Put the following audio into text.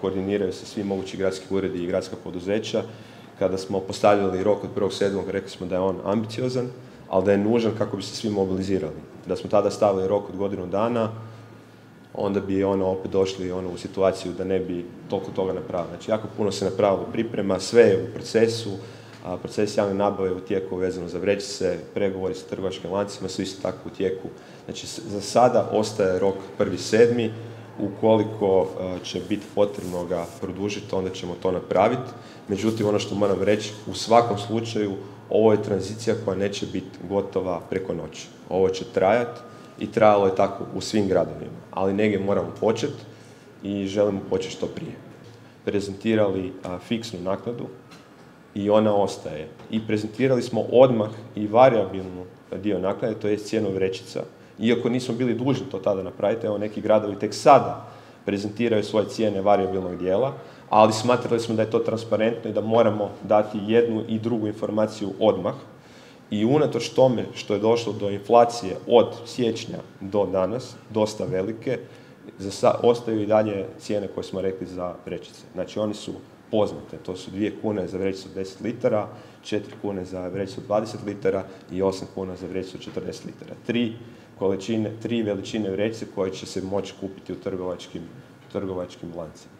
koordiniraju se svi mogući gradski uredi i gradska poduzeća. Kada smo postavljali rok od 1.7. rekli smo da je on ambiciozan, ali da je nužan kako bi se svi mobilizirali. Da smo tada stavili rok od godinu dana, onda bi ono opet došli ono, u situaciju da ne bi toliko toga napravili. Znači, jako puno se napravilo priprema, sve je u procesu, proces javne nabave u tijeku vezano za vrećice, pregovori sa trgovačkim lancima su isto tako u tijeku. Znači, za sada ostaje rok sedmi, ukoliko će biti potrebno ga produžiti, onda ćemo to napraviti. Međutim, ono što moram reći, u svakom slučaju, ovo je tranzicija koja neće biti gotova preko noći. Ovo će trajati i trajalo je tako u svim gradovima, ali negdje moramo početi i želimo početi što prije. Prezentirali fiksnu naknadu i ona ostaje. I prezentirali smo odmah i variabilnu dio naknade, to je cijenu vrećica. Iako nismo bili dužni to tada napraviti, evo neki gradovi tek sada prezentiraju svoje cijene variabilnog dijela, ali smatrali smo da je to transparentno i da moramo dati jednu i drugu informaciju odmah. I unatoč tome što je došlo do inflacije od siječnja do danas, dosta velike, za ostaju i dalje cijene koje smo rekli za vrećice. Znači oni su poznate, to su 2 kune za vrećicu 10 litara, 4 kune za vrećicu 20 litara i 8 kuna za vrećicu 14 litara. Tri količine, tri veličine vrećice koje će se moći kupiti u trgovačkim, trgovačkim lancima.